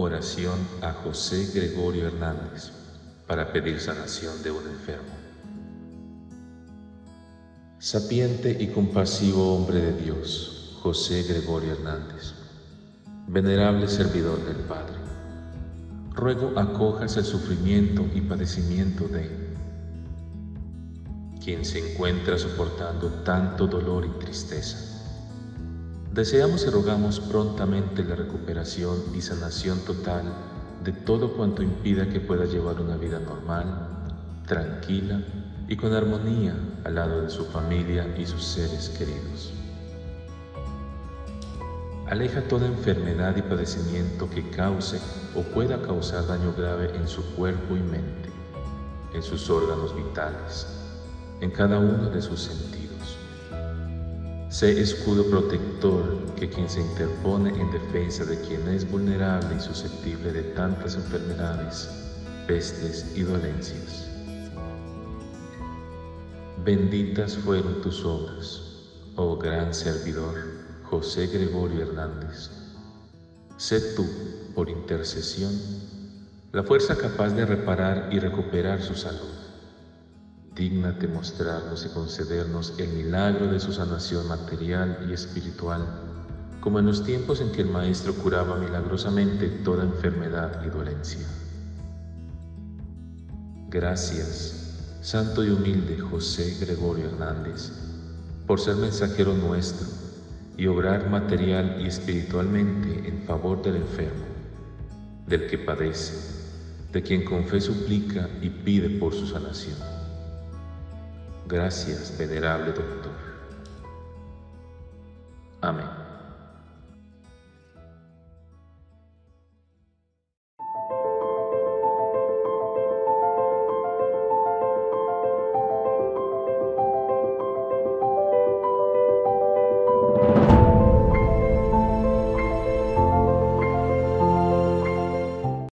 Oración a José Gregorio Hernández para pedir sanación de un enfermo. Sapiente y compasivo hombre de Dios, José Gregorio Hernández, venerable servidor del Padre, ruego acojas el sufrimiento y padecimiento de quien se encuentra soportando tanto dolor y tristeza Deseamos y rogamos prontamente la recuperación y sanación total de todo cuanto impida que pueda llevar una vida normal, tranquila y con armonía al lado de su familia y sus seres queridos. Aleja toda enfermedad y padecimiento que cause o pueda causar daño grave en su cuerpo y mente, en sus órganos vitales, en cada uno de sus sentidos Sé escudo protector que quien se interpone en defensa de quien es vulnerable y susceptible de tantas enfermedades, pestes y dolencias. Benditas fueron tus obras, oh gran servidor José Gregorio Hernández. Sé tú, por intercesión, la fuerza capaz de reparar y recuperar su salud Dígnate mostrarnos y concedernos el milagro de su sanación material y espiritual, como en los tiempos en que el Maestro curaba milagrosamente toda enfermedad y dolencia. Gracias, Santo y humilde José Gregorio Hernández, por ser mensajero nuestro y obrar material y espiritualmente en favor del enfermo, del que padece, de quien con fe suplica y pide por su sanación. Gracias, venerable doctor. Amén.